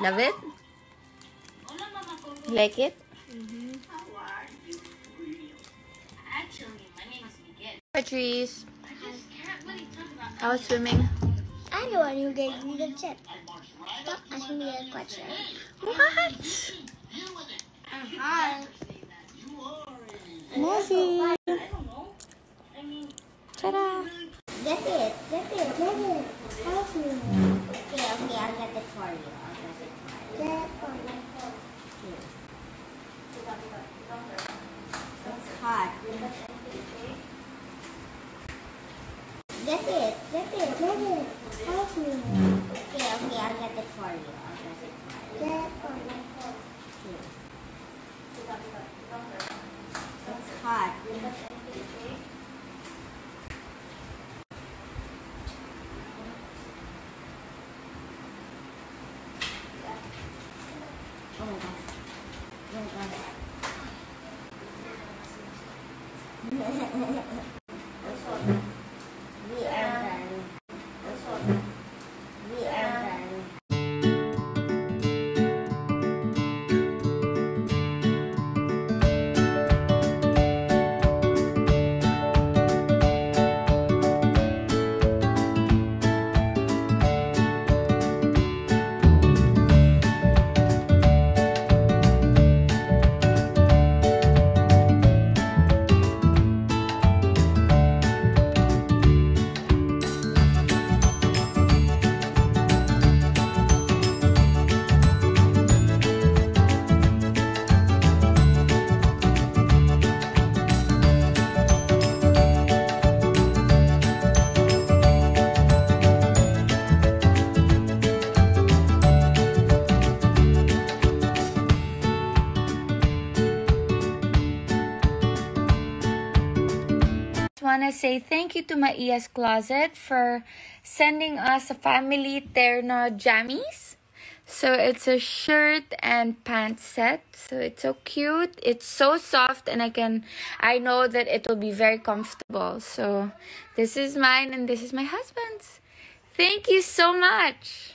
Love it? Like it? Actually, my name is Miguel. Patrice, I just can't really talk about how was swimming? I'm the one who gave you the tip. Stop asking me a question. What? Uh-huh. Movie. Know. I mean, Ta-da. Get it. Get it. Get it. Help me. Okay, okay, I'll get it for you. I'll get it for you. Get it for me. It's hot. Get it. Get it. Get it. Help me. Okay, okay, I'll get it for you. I'll get it for you. Get it for me. It's hot. Oh my want to say thank you to Maia's Closet for sending us a family terno jammies. So it's a shirt and pants set. So it's so cute. It's so soft and I can I know that it will be very comfortable. So this is mine and this is my husband's. Thank you so much.